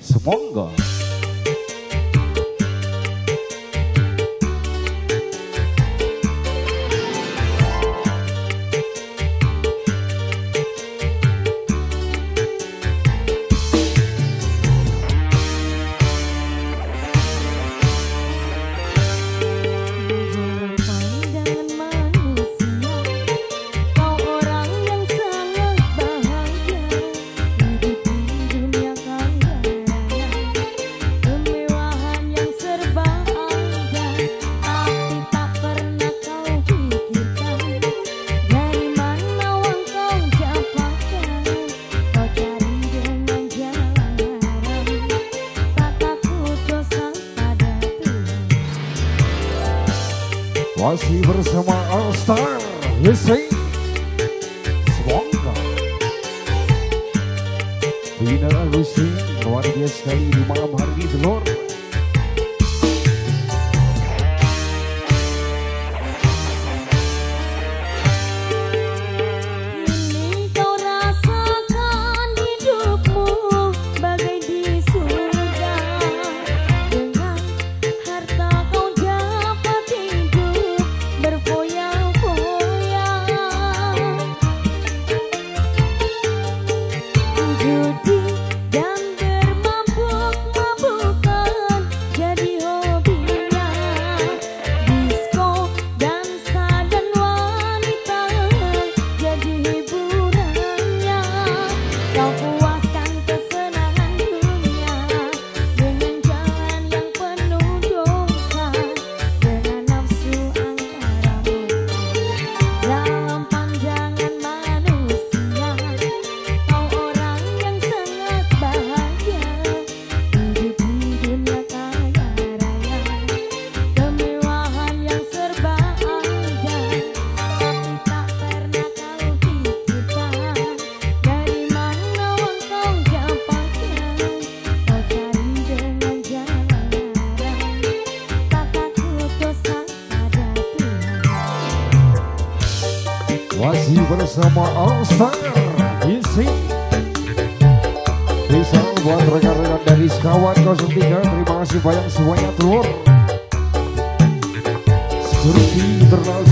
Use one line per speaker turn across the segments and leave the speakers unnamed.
Semoga Masih bersama All Star Racing Semoga Bina Agusti luar biasa sekali di malam hari ini telur bersama All Star Isi. Bisa buat rekan-rekan dari sekawan 03 Terima kasih banyak semuanya telur. Security internal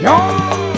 Yo!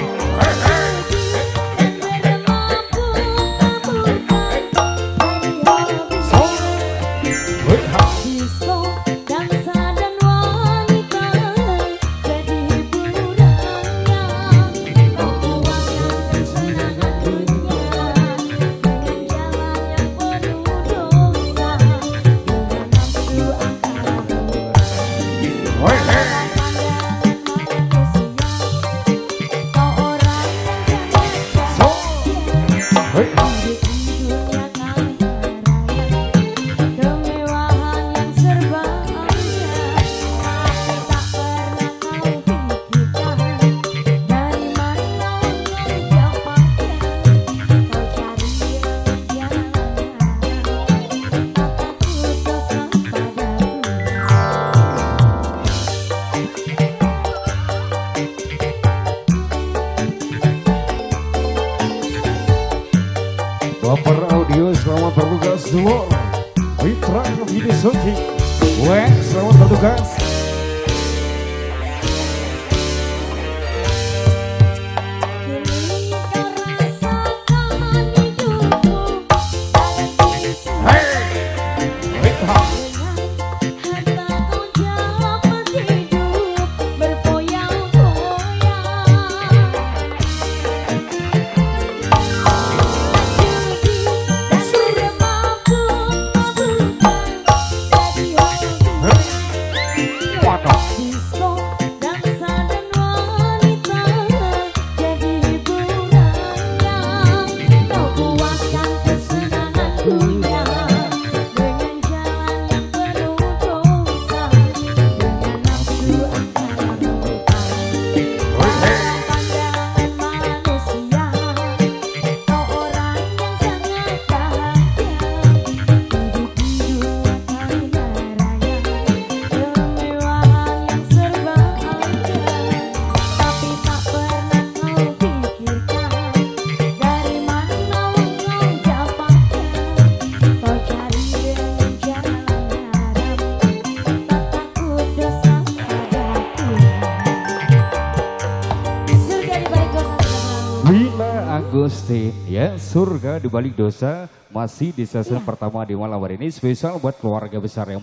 Baper Audio selamat bertugas dulu Mitra Video Shooting Gue selamat bertugas
Agustin ya surga di balik dosa masih di season pertama di malam hari ini spesial buat keluarga besar yang